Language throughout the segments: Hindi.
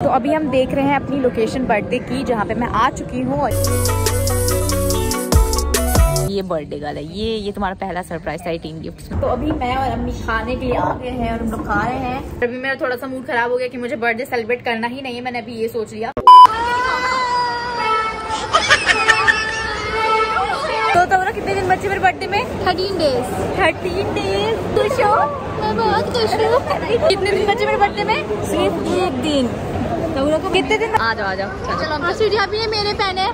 तो अभी हम देख रहे हैं अपनी लोकेशन बर्थडे की जहाँ पे मैं आ चुकी हूँ ये बर्थडे गर्ल है ये ये तुम्हारा पहला सरप्राइज़ था एटीन गिफ्ट तो अभी मैं और अम्मी खाने के लिए आ गए हैं और हम लोग खा रहे हैं। अभी मेरा थोड़ा सा मूड खराब हो गया कि मुझे बर्थडे सेलिब्रेट करना ही नहीं है मैंने अभी ये सोच लिया। तो तुम्हारा कितने दिन बच्चे मेरे बर्थडे में? थर्टीन डेज़ थर्टीन डेज़ खुश हो? मैं बहुत खुश हूँ। कितने दिन बच्चे मेरे बर्थडे में? सिर्फ़ एक दिन। कितने दिन आ जाओ आ जाओ। चलो। और स्वीटी अभी ये मेरे पेन है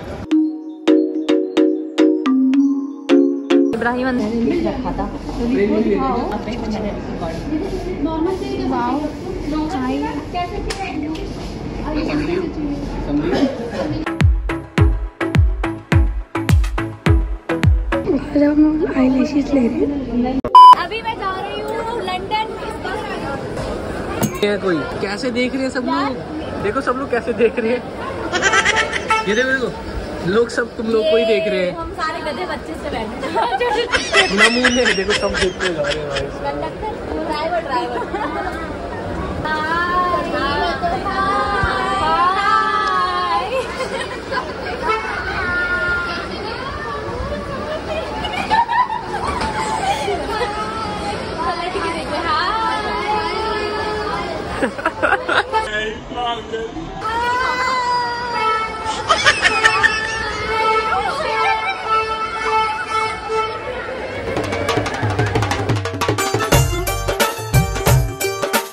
इब्राहिम अंदर रखा था। अभी मैं जा रही हूँ लंदन कोई कैसे देख रहे हैं सब लोग? देखो सब लोग कैसे देख रहे हैं। ये देखो देखो। लोग सब तुम लोग को ही देख रहे हैं। हम सारे गधे बच्चे से बैठे नमूने देखो सब देखते जा रहे हैं भाई। कंडक्टर ड्राइवर ड्राइवर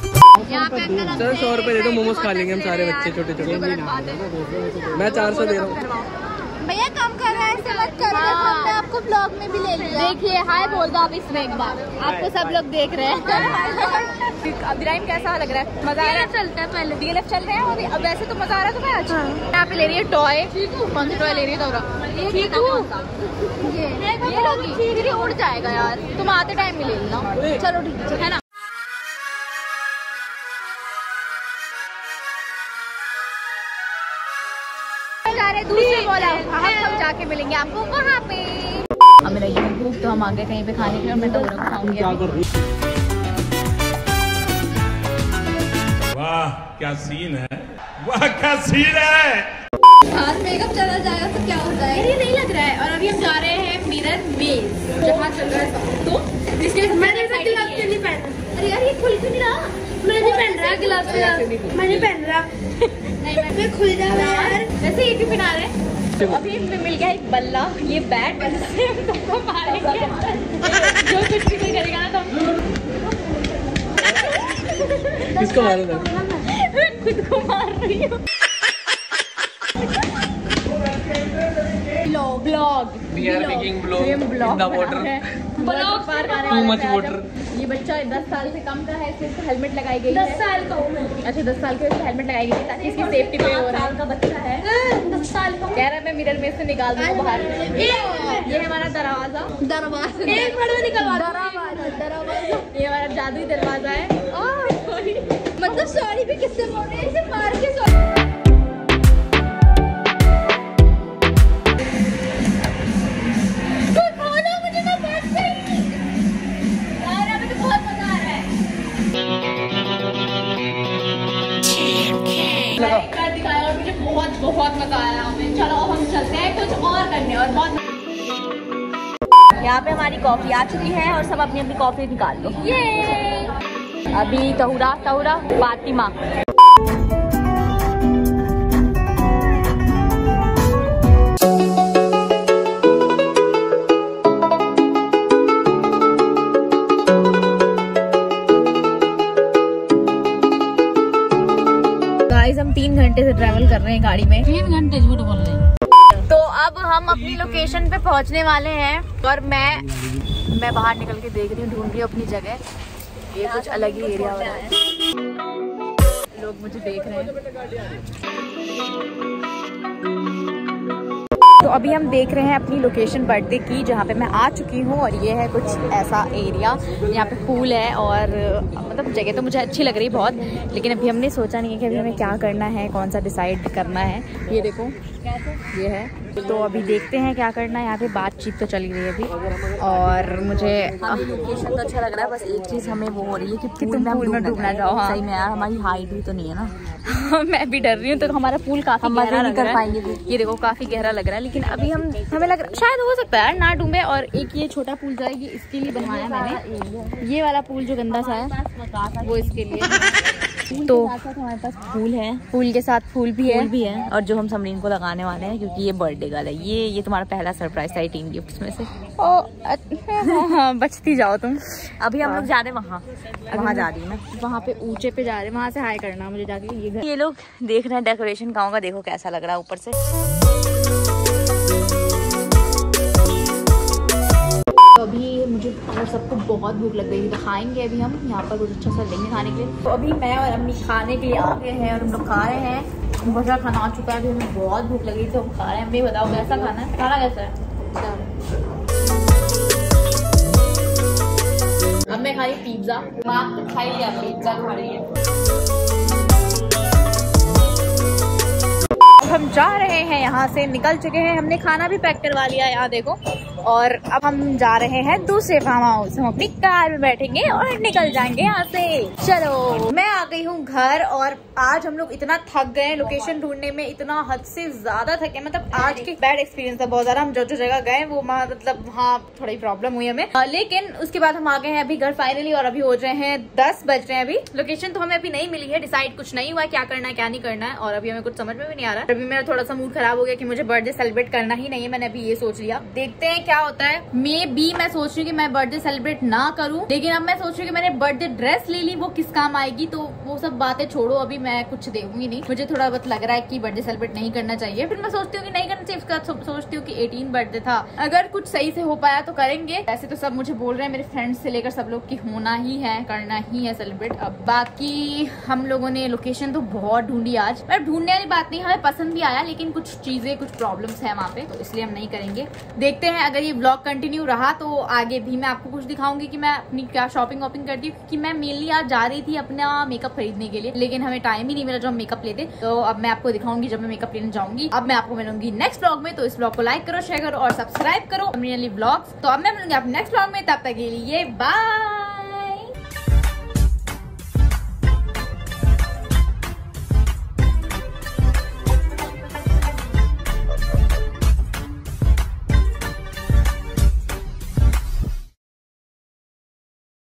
सर सौ रुपए दे दो मोमोज खा लेंगे हम सारे बच्चे छोटे छोटे मैं चार सौ दे रहा हूँ। भैया कम कर रहा है ऐसे मत करो हमने आपको ब्लॉग में भी ले लिया। देखिए हाय बोल दो आप इसमें एक बार आपको सब लोग देख रहे हैं। इब्राहिम कैसा लग रहा है? मज़ा आ रहा है? चलता है पहले। डीएलएफ चल रहे हैं और अब वैसे तो मज़ा आ रहा है तुम्हें आज? यहाँ पे ले रही है टॉय कौन सी टॉय ले रही है? ठीक ये। ये उड़ जाएगा यार। तुम आते टाइम में ले लेना। चलो ठीक है है ना? जा रहे हैं दूसरे बोला हम सब जाके मिलेंगे आपको। वहाँ पे। अब मेरा ये भूख तो हम आगे कहीं पे खाने के लिए मैं तो खाऊँगी वाह क्या सीन है? वाह क्या सीन है? हाथ मेकअप चला जाएगा तो क्या होता है? ये नहीं लग रहा है। और अभी हम जा रहे हैं मिरर मेज जहाँ चल रहा है तो इसके मैंने नहीं पहना अरे यार ये खुल क्यों नहीं रहा? मैं नहीं पहन रहा मैं पहन रहा नहीं खुल जा रहा यार। वैसे ये क्यों पहना रहे अभी मिल गया एक बल्ला ये बैट जिससे हम सबको मारेंगे। जो कुछ भी कोई करेगा ना तो हम किसको मारो मैं खुद को मार रही हूँ। Blog In the water. Blog par Too वाले much थे आज। water. हम। ये बच्चा दस साल से कम का है हेलमेट लगाई गई है। दस साल का हूँ मैं अच्छा दस साल के हेलमेट लगाई गई है ताकि इसकी सेफ्टी पे हो रहा है। का बच्चा है। दस साल का। कह रहा मैं मिरर में से निकाल दूँगा बाहर ये हमारा दरवाज़ा। दरवाज़ा। एक में निकलवा दरवाज़ा दरवाज़ा। ये हमारा जादुई दरवाज़ा है। मतलब सॉरी भी किससे बोल रहे हैं? इसे मार के सॉरी यहाँ पे हमारी कॉफ़ी आ चुकी है और सब अपनी अपनी कॉफ़ी निकाल लो। ये अभी तहुरा तहुरा फातिमा गाइस हम तीन घंटे से ट्रैवल कर रहे हैं गाड़ी में। तीन घंटे झूठ बोल रहे हैं। अब हम अपनी लोकेशन पे पहुँचने वाले हैं और मैं मैं बाहर निकल के देख रही हूँ ढूंढ रही हूँ अपनी जगह। ये कुछ अलग ही एरिया हो रहा है। लोग मुझे देख रहे हैं। तो अभी हम देख रहे हैं अपनी लोकेशन बर्थडे की जहाँ पे मैं आ चुकी हूँ और ये है कुछ ऐसा एरिया यहाँ पे पूल है और मतलब जगह तो मुझे अच्छी लग रही बहुत लेकिन अभी हमने सोचा नहीं है कि अभी हमें क्या करना है कौन सा डिसाइड करना है। ये देखो। ये है। तो अभी देखते हैं क्या करना है। यहाँ पे बातचीत तो चल रही है अभी। और मुझे लोकेशन तो अच्छा लग रहा है बस एक चीज़ हमें वो हो रही है कि पूल में डूबना जाओ, हाँ। सही में यार हमारी हाइट भी तो नहीं है ना। मैं भी डर रही हूँ तो हमारा पूल काफ़ी गहरा नहीं लग कर रहा पाएँगे है ये देखो काफ़ी गहरा लग रहा है लेकिन अभी हम हमें लग रहा शायद हो सकता है यार ना डूबे और एक ये छोटा पूल जो है ये इसके लिए बनवाया मैंने। ये वाला पूल जो गंदा सा है वो इसके लिए। तो हमारे पास फूल है। फूल के साथ फूल भी है भी है। और जो हम समरीन को लगाने वाले हैं क्योंकि ये बर्थडे गर्ल है। ये ये तुम्हारा पहला सरप्राइज़ था टीम गिफ्ट में से। ओ हाँ, हाँ, बचती जाओ तुम। अभी हम लोग जा रहे हैं वहाँ। वहाँ जा रही है मैं। वहाँ पे ऊँचे पे जा रहे हैं। वहाँ से हाई करना मुझे जाके। ये ये लोग देख रहे हैं डेकोरेशन गाँव का। देखो कैसा लग रहा है ऊपर से। तो अभी मुझे अगर सबको बहुत भूख लग गई है तो खाएँगे अभी हम यहाँ पर कुछ अच्छा सा लेंगे खाने के लिए। तो अभी मैं और अम्मी खाने के लिए आ गए हैं और हम लोग खा रहे हैं। बहुत सारा खाना आ चुका है अभी हमें बहुत भूख लगी तो हम खा रहे हैं। अम्मी बताओ कैसा खाना है? खाना कैसा है? अब मैं खा रही पिज्जा माँ तो खाई लिया पिज्जा खा रही है। हम जा रहे हैं यहाँ से निकल चुके हैं। हमने खाना भी पैक करवा लिया यहाँ देखो। और अब हम जा रहे हैं दूसरे फार्म हाउस हम अपनी कार में बैठेंगे और निकल जाएँगे यहाँ से. चलो, मैं आ गई हूँ घर और आज हम लोग इतना थक गए लोकेशन ढूँढने में, इतना हद से ज़्यादा थके मतलब आज के बैड एक्सपीरियंस था बहुत ज़्यादा। हम जो जो जगह गए, वो वहाँ मतलब हाँ थोड़ी प्रॉब्लम हुई हमें। लेकिन उसके बाद हम आ गए हैं अभी घर फाइनली और अभी हो रहे हैं दस बज रहे हैं अभी। लोकेशन तो हमें अभी नहीं मिली है डिसाइड कुछ नहीं हुआ क्या करना है, क्या नहीं करना है। और अभी हमें कुछ समझ में भी नहीं आ रहा। अभी मेरा थोड़ा सा मूड खराब हो गया कि मुझे बर्थडे सेलिब्रेट करना ही नहीं है, मैंने अभी ये सोच लिया। देखते हैं क्या होता है? मे बी मैं सोच रही हूँ कि मैं बर्थडे सेलिब्रेट ना करूँ, लेकिन अब मैं सोच रही हूँ कि मैंने बर्थडे ड्रेस ले ली, वो किस काम आएगी? तो वो सब बातें छोड़ो, अभी मैं कुछ देखूँगी नहीं। मुझे थोड़ा बहुत लग रहा है कि बर्थडे सेलिब्रेट नहीं करना चाहिए। फिर मैं सोचती हूँ कि नहीं करना चाहिए उसके बाद सोचती हूँ कि 18 बर्थडे था। अगर कुछ सही से हो पाया तो करेंगे। वैसे तो सब मुझे बोल रहे हैं, मेरे फ्रेंड्स से लेकर सब लोग की होना ही है, करना ही है सेलिब्रेट अब बाकी हम लोगों ने लोकेशन तो बहुत ढूंढी आज। पर ढूँढने वाली बात नहीं, हमें पसंद भी आया, लेकिन कुछ चीज़ें, कुछ प्रॉब्लम्स है वहाँ पे तो इसलिए हम नहीं करेंगे। देखते हैं अगर ये ब्लॉग कंटिन्यू रहा तो आगे भी मैं आपको कुछ दिखाऊँगी कि मैं अपनी क्या शॉपिंग वॉपिंग करती हूँ, क्योंकि मैं मेनली आज जा रही थी अपना मेकअप खरीदने के लिए, लेकिन हमें टाइम ही नहीं मिला जो हम मेकअप लेते। तो अब मैं आपको दिखाऊँगी जब मैं मेकअप लेने जाऊँगी। अब मैं आपको मिलूँगी नेक्स्ट ब्लॉग में तो इस ब्लॉग को लाइक करो शेयर करो और सब्सक्राइब करो ब्लॉग्स तो अब मैं मिलूँगी आप नेक्स्ट ब्लॉग में, तब तक के लिए बाय